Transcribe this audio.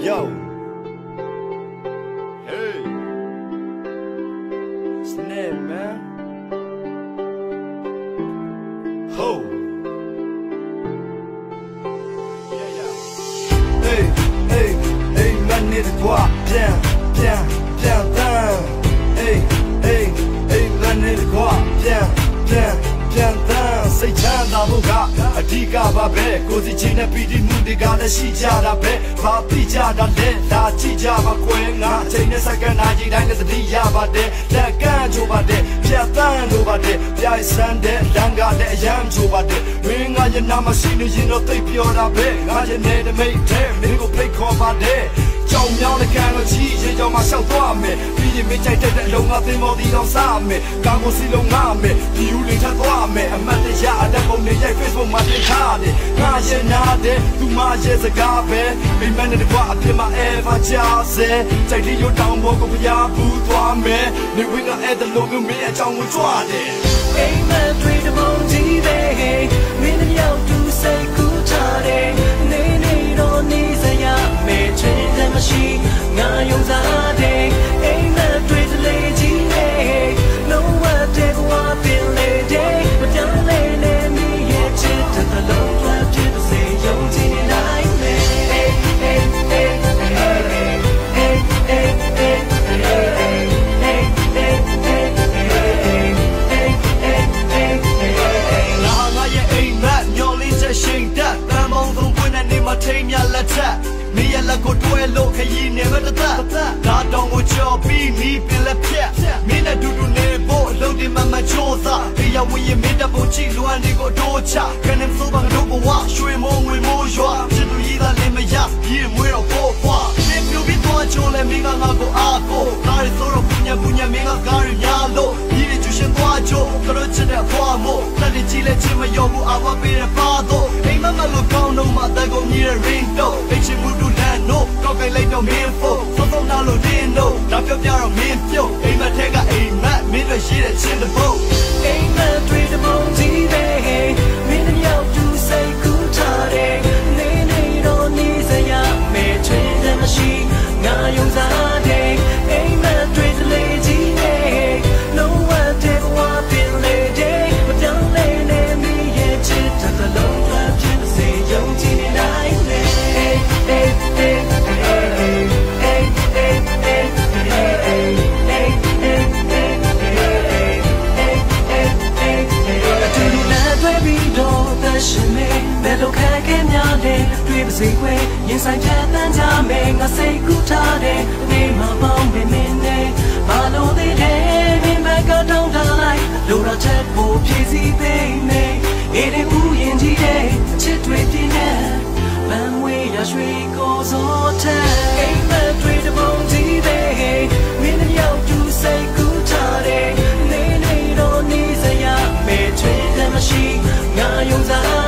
Yo. Hey. Snap, man. Ho. Yeah, yeah. Hey, hey, hey, man, need to go out down. ကအဓိကပါပဲကိုစီချင်းနဲ့ပီတိမှုတွေကလည်းရှိကြတာပဲဘာပြကြတာလဲဒါကြည့်ကြပါကွယ်ငါအချိန်နဲ့စက္ကန့်နာကြီးတိုင်းနဲ့သတိရပါတယ်လက်ကမ်းချိုးပါတယ်ဖြတ်တန်းလို့ပါတယ်ပြိုင်စမ်းတဲ့လမ်းကလည်းအယမ်းချိုးပါတယ်ဝင်းငါရဲ့နာမရှိနေရင်တော့သိပ်ပြောတာပဲငါရဲ့နေတဲ့မိတ်တဲ့မင်းကိုဖိတ်ခေါ်ပါတယ် ကြောင်မြောင်းတဲ့ကံတော့ချီရင်ကြောင်မှာရှောက်သွားမယ်ပြီးရင်မင်းကြိုက်တဲ့အလုံးကသင်္ဘောဒီတော့စားမယ်ကာကိုစီလုံးငါမယ်ဒီယူလေးထပ်သွားမယ်အမတ်တရအတက်ပုံနဲ့ရိုက် Facebook မှာတင်ထားတယ်ငါရဲ့နာတဲ့သူမရဲ့စကားပဲမိမနဲ့တကွာအဖြစ်မှာ ever ချာစေကြိုက်တဲ့ရုပ်တောင်ပေါ်ကိုပြဘူးသွားမယ်နေဝင်ကအဲ့ဒါလိုမျိုးမင်းအကြောင်းကိုကြွားတယ်အိမ်မက်တွေတမုံကြီး လက်ကိုတွဲလို့ခရီးနေမတသက်ဒါတောင်ကိုချော်ပြီးမိပင်လက်ဖြက်မင်းနဲ့တူတူနေဖို့အလုံးတင်မမချိုးစားတရားဝင်ရင်မင်းတပ်ဖို့ကြည့်လွမ်းဒီကိုတိုးချကနေဆိုးပါကတော့ဘဝရွှေမိုးငွေမိုးရွာချစ်သူကြီးသားလည်းမရပြည့်မွေးတော့ဖို့ဖွာမင်းပြူပြီးတော့ချိုးလဲမင်းကငါကိုအားကိုကားရဆိုတော့ပညာပညာမင်းကကားရညာလို့ဒီရကျရှင်သွားချိုးကတော့ချစ်တဲ့ဖွာမို့တက်ကြည့်လဲချစ်မရောဘူးအဝပေးရပါတော့အိမ်မမလို့ကောင်းတော့မှတက်ကုန်ကြီးရဲ့ ring တော့အိတ်ချမှုတူလန်နို့ ကောက်ကိုက်လိုက်တော့မင်းဖို့သုံးသုံးနာလို့တင်းတော့ဒါပြောပြတော့မင်းပြုတ်အိမ်မထဲကအိမ်မက်မင်းတို့ရှိတဲ့ချင်းတဲ့ဘုတ်အိမ်မက်တွေတမုံကြီးတဲ့ စိတ်ခွဲရင်ဆိုင်ချက်တန်းကြမယ်ငါစိတ်ကူးထားတယ်အသေးမှပေါင်းပေမင်းနဲ့ဘာလို့သေးတယ်မင်းဘက်ကတောင်းတလိုက်လိုရာချက်ကိုဖြည့်စည်းသိမ့်မယ်အေးတဲ့ဦးရင်ကြီးရဲ့ချစ်တွေပြင်းနဲ့ဘန်ဝေးရရွှေကိုစောထက်အိမ်မက်တွေတပုံကြီးတဲ့မင်းနဲ့ရောက်သူစိတ်ကူးထားတယ်နေနေတော့နေစရာမေချွေးလည်းမရှိငါယုံစား